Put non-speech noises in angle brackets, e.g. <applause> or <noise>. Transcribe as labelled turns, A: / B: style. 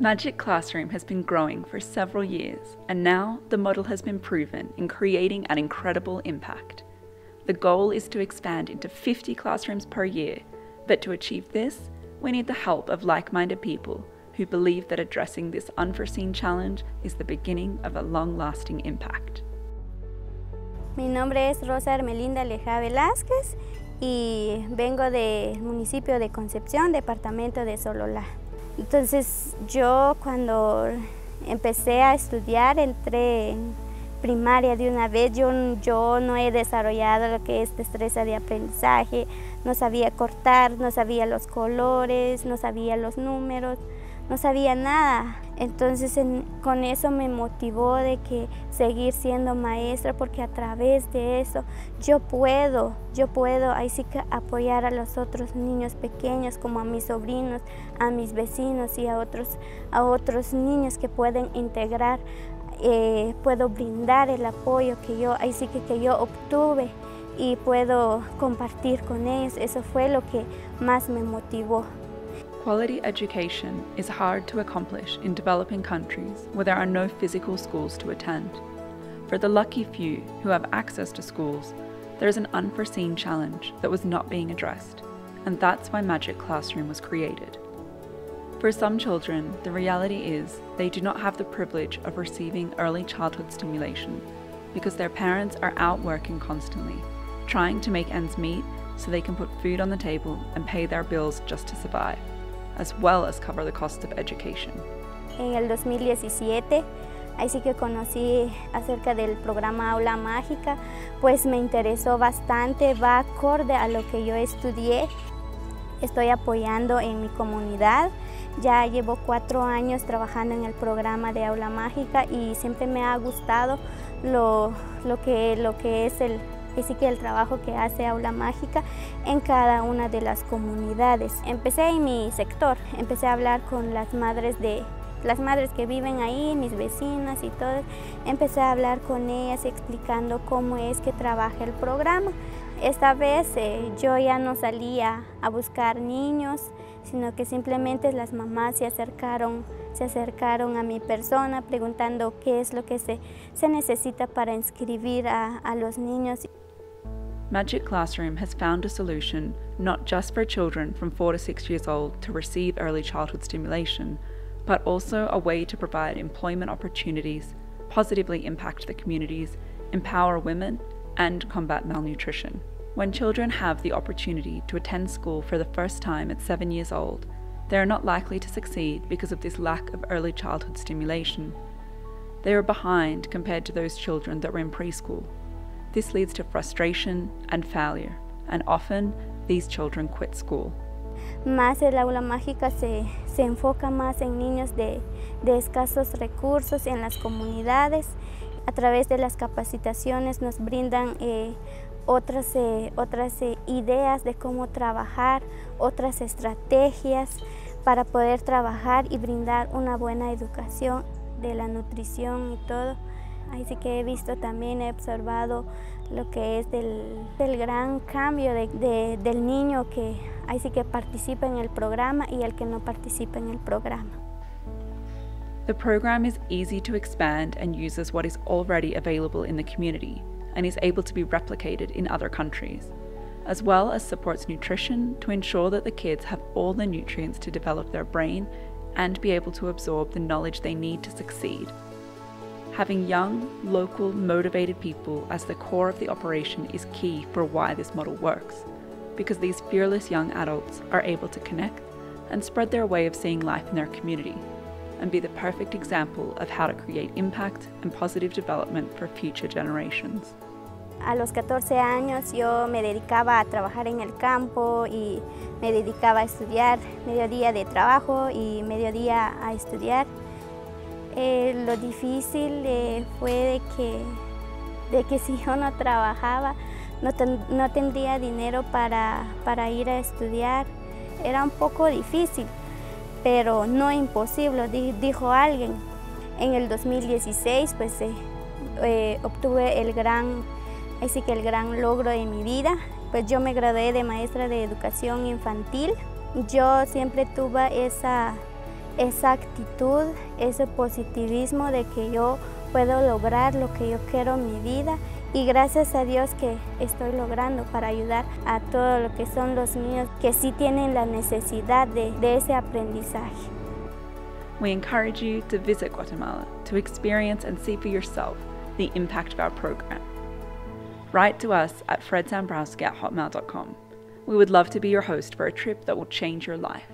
A: Magic Classroom has been growing for several years, and now the model has been proven in creating an incredible impact. The goal is to expand into 50 classrooms per year, but to achieve this, we need the help of like minded people who believe that addressing this unforeseen challenge is the beginning of a long lasting impact.
B: Mi nombre es Rosa Hermelinda Leja Velázquez y vengo del municipio de Concepción, departamento de Sololá. Entonces yo cuando empecé a estudiar entré en primaria de una vez, yo, yo no he desarrollado lo que es destreza de aprendizaje, no sabía cortar, no sabía los colores, no sabía los números, no sabía nada. Entonces con eso me motivó de que seguir siendo maestra porque a través de eso yo puedo, yo puedo ahí sí que apoyar a los otros niños pequeños como a mis sobrinos, a mis vecinos y a otros, a otros niños que pueden integrar, eh, puedo brindar el apoyo que yo, ahí sí que, que yo obtuve y puedo compartir con ellos. Eso fue lo que más me motivó.
A: Quality education is hard to accomplish in developing countries where there are no physical schools to attend. For the lucky few who have access to schools, there is an unforeseen challenge that was not being addressed, and that's why Magic Classroom was created. For some children, the reality is they do not have the privilege of receiving early childhood stimulation because their parents are out working constantly, trying to make ends meet so they can put food on the table and pay their bills just to survive. As well as cover the cost of education.
B: En el 2017, ahí sí que conocí acerca del programa Aula Mágica, pues me interesó bastante, va acorde a lo que yo estudié. Estoy apoyando en mi comunidad, ya llevo cuatro años trabajando en el programa de Aula Mágica y siempre me ha gustado lo, lo, que, lo que es el, Así que el trabajo que hace Aula Mágica en cada una de las comunidades. Empecé en mi sector, empecé a hablar con las madres de las madres que viven ahí, mis vecinas y todo, empecé a hablar con ellas explicando cómo es que trabaja el programa. Esta vez eh, yo ya no salía a buscar niños, sino que simplemente las mamás se acercaron, se acercaron a mi persona preguntando qué es lo que se, se necesita para inscribir a, a los niños.
A: Magic Classroom has found a solution not just for children from 4 to 6 years old to receive early childhood stimulation, but also a way to provide employment opportunities, positively impact the communities, empower women, and combat malnutrition. When children have the opportunity to attend school for the first time at 7 years old, they are not likely to succeed because of this lack of early childhood stimulation. They are behind compared to those children that were in preschool. This leads to frustration and failure, and often these children quit school.
B: Más el aula mágica se, se enfoca más en niños de, de escasos recursos en las comunidades. A través de las capacitaciones nos brindan eh, otras, eh, otras eh, ideas de cómo trabajar, otras estrategias para poder trabajar y brindar una buena educación de la nutrición y todo. Ahí sí que he visto también, he observado lo que es del, del gran cambio de, de, del niño que ahí sí que participa en el programa y el que no participa en el programa.
A: The program is easy to expand and uses what is already available in the community and is able to be replicated in other countries, as well as supports nutrition to ensure that the kids have all the nutrients to develop their brain and be able to absorb the knowledge they need to succeed. Having young, local, motivated people as the core of the operation is key for why this model works, because these fearless young adults are able to connect and spread their way of seeing life in their community and be the perfect example of how to create impact and positive development for future generations.
B: A los 14 años yo me dedicaba a trabajar en el campo y me dedicaba a estudiar mediodía de trabajo y mediodía a estudiar. Eh, lo difícil eh, fue de que, de que <laughs> si yo no trabajaba, no, no tendría dinero para, para, ir a estudiar. Era un poco difícil, pero no imposible, dijo alguien. En el 2016 pues eh, obtuve el gran, así que el gran logro de mi vida. Pues yo me gradué de maestra de educación infantil. Yo siempre tuve esa esa actitud, ese positivismo de que yo puedo lograr lo que yo quiero en mi vida y gracias a Dios que estoy logrando para ayudar a todo lo que son los niños que sí tienen la necesidad de, de ese aprendizaje.
A: We encourage you to visit Guatemala to experience and see for yourself the impact of our program. Write to us at fredsambrowski at hotmail.com. We would love to be your host for a trip that will change your life.